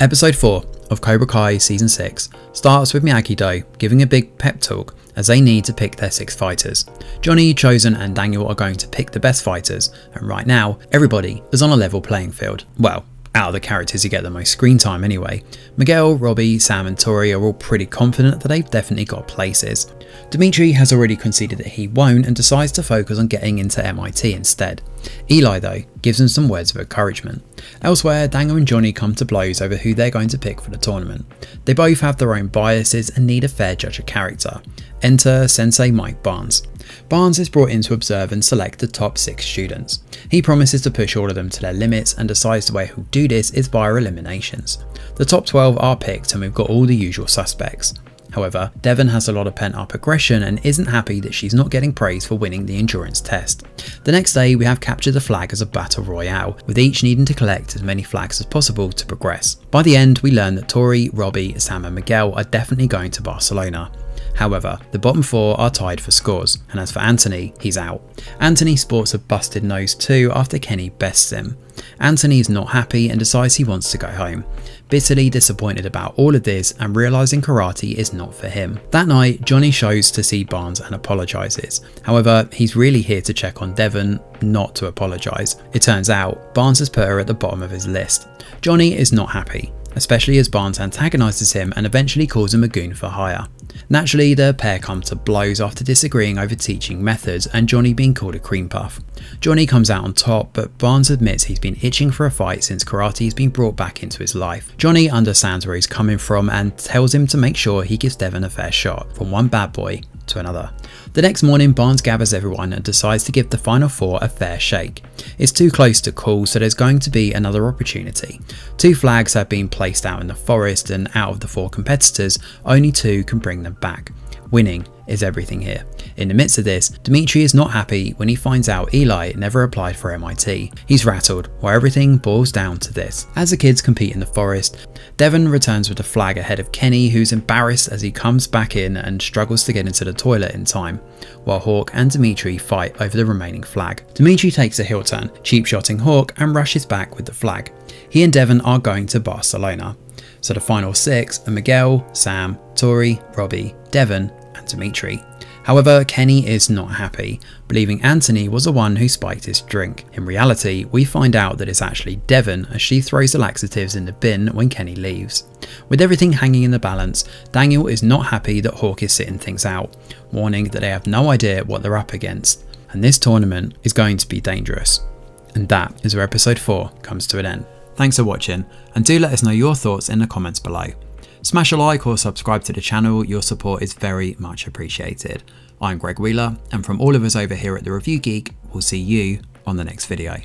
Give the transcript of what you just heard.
Episode 4 of Cobra Kai Season 6 starts with Miyagi-Do giving a big pep talk as they need to pick their six fighters. Johnny, Chozen, and Daniel are going to pick the best fighters and right now everybody is on a level playing field. Well, out of the characters you get the most screen time anyway. Miguel, Robbie, Sam and Tori are all pretty confident that they've definitely got places. Demetri has already conceded that he won't and decides to focus on getting into MIT instead. Eli though gives him some words of encouragement. Elsewhere, Dango and Johnny come to blows over who they're going to pick for the tournament. They both have their own biases and need a fair judge of character. Enter Sensei Mike Barnes. Barnes is brought in to observe and select the top 6 students. He promises to push all of them to their limits and decides the way he'll do this is via eliminations. The top 12 are picked and we've got all the usual suspects. However, Devon has a lot of pent up aggression and isn't happy that she's not getting praise for winning the endurance test. The next day, we have captured the flag as a battle royale, with each needing to collect as many flags as possible to progress. By the end, we learn that Tori, Robbie, Sam and Miguel are definitely going to Barcelona. However, the bottom four are tied for scores, and as for Anthony, he's out. Anthony sports a busted nose too after Kenny bests him. Anthony is not happy and decides he wants to go home. Bitterly disappointed about all of this and realising karate is not for him. That night, Johnny shows to see Barnes and apologises. However, he's really here to check on Devon, not to apologise. It turns out, Barnes has put her at the bottom of his list. Johnny is not happy especially as Barnes antagonises him and eventually calls him a goon for hire. Naturally, the pair come to blows after disagreeing over teaching methods and Johnny being called a cream puff. Johnny comes out on top, but Barnes admits he's been itching for a fight since karate has been brought back into his life. Johnny understands where he's coming from and tells him to make sure he gives Devon a fair shot, from one bad boy to another. The next morning, Barnes gathers everyone and decides to give the final four a fair shake. It's too close to call, so there's going to be another opportunity. Two flags have been placed out in the forest, and out of the four competitors, only two can bring them back. Winning is everything here. In the midst of this, Demetri is not happy when he finds out Eli never applied for MIT. He's rattled, while everything boils down to this. As the kids compete in the forest, Devon returns with a flag ahead of Kenny who's embarrassed as he comes back in and struggles to get into the toilet in time, while Hawk and Demetri fight over the remaining flag. Demetri takes a heel turn, cheap shotting Hawk and rushes back with the flag. He and Devon are going to Barcelona. So the final six are Miguel, Sam, Tori, Robbie, Devon and Demetri. However, Kenny is not happy, believing Anthony was the one who spiked his drink. In reality, we find out that it's actually Devon as she throws the laxatives in the bin when Kenny leaves. With everything hanging in the balance, Daniel is not happy that Hawk is sitting things out, warning that they have no idea what they're up against, and this tournament is going to be dangerous. And that is where episode 4 comes to an end. Thanks for watching, and do let us know your thoughts in the comments below. Smash a like or subscribe to the channel, your support is very much appreciated. I'm Greg Wheeler, and from all of us over here at The Review Geek, we'll see you on the next video.